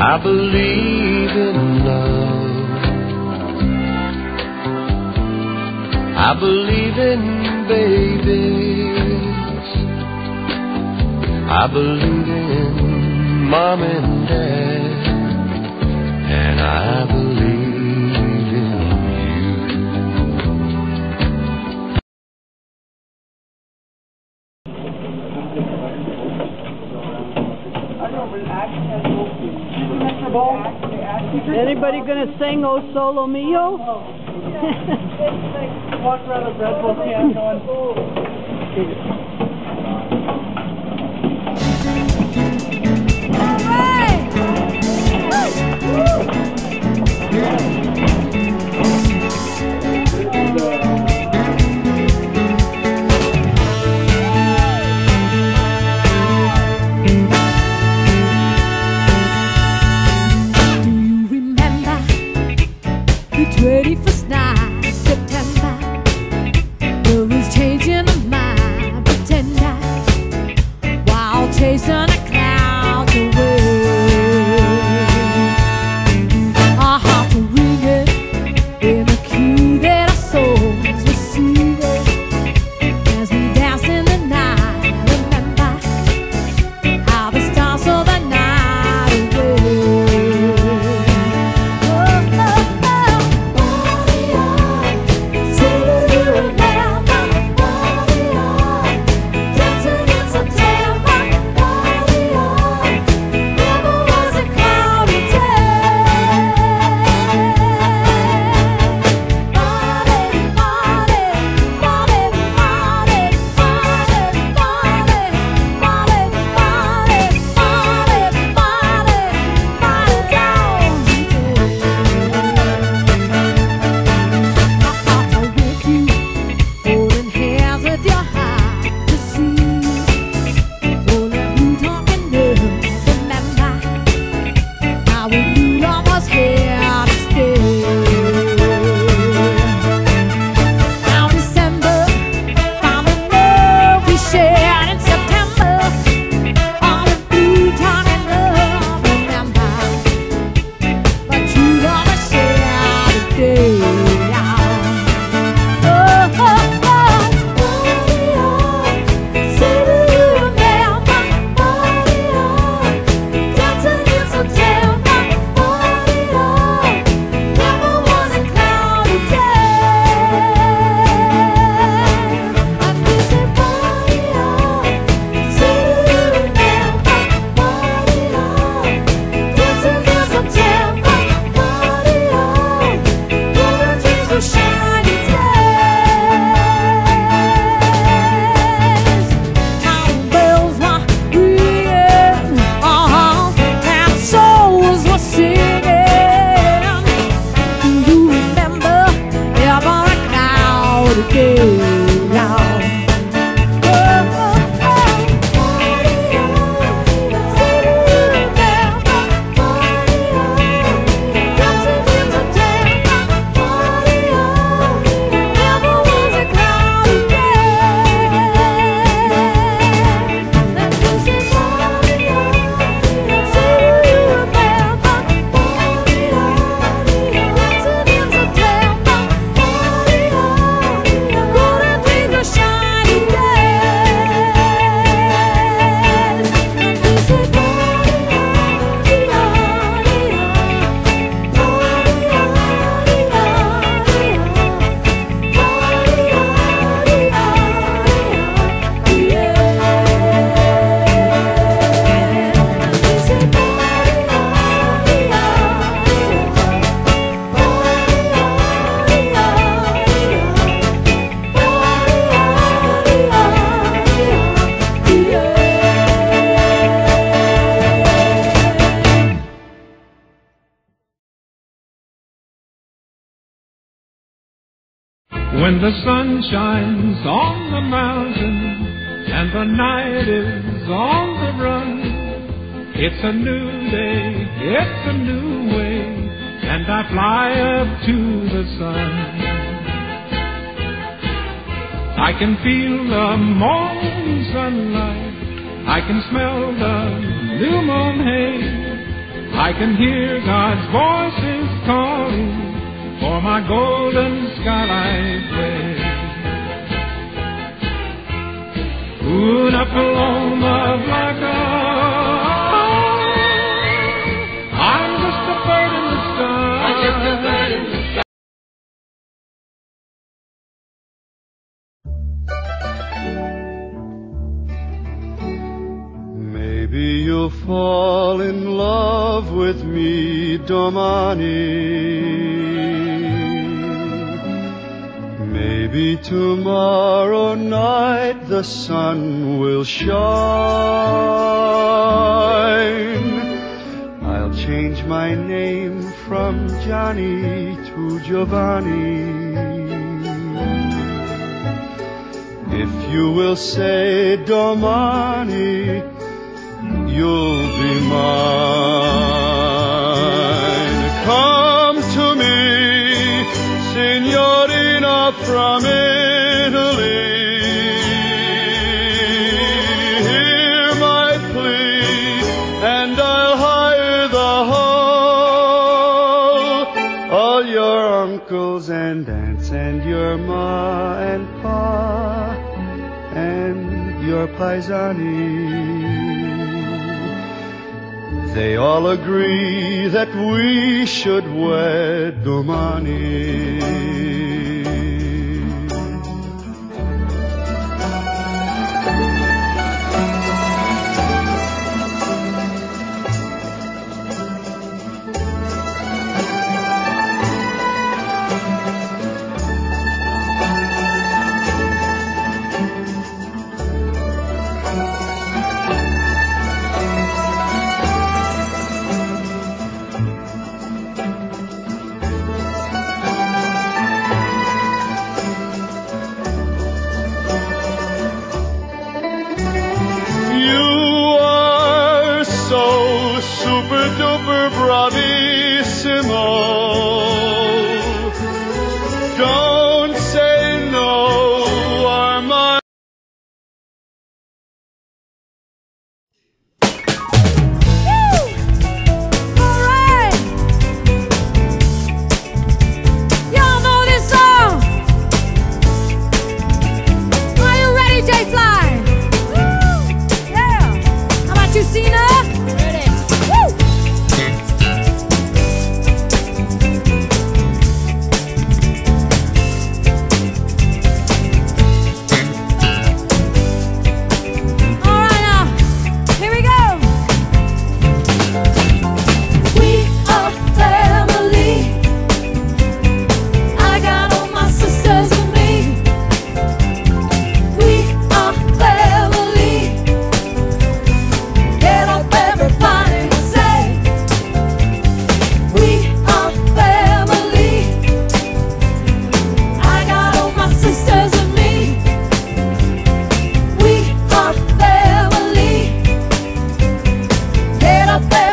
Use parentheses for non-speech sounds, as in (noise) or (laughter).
I believe in love. I believe in babies. I believe in mom and dad. And I Anybody gonna sing O Solo Mio? (laughs) Red Bull going. (laughs) ready for When the sun shines on the mountain and the night is on the run, it's a new day, it's a new way, and I fly up to the sun. I can feel the morning sunlight. I can smell the new moon hay. I can hear God's voices calling for my golden skylight way. Una paloma blanca. I'm just a bird in the sky. Maybe you'll fall in love with me, Domani. Maybe tomorrow night the sun will shine. I'll change my name from Johnny to Giovanni. If you will say Domani, you'll be mine. From Italy. Hear my plea, and I'll hire the hall. All your uncles and aunts, and your ma and pa, and your paisani. They all agree that we should wed domani. super duper bravissimo. up there.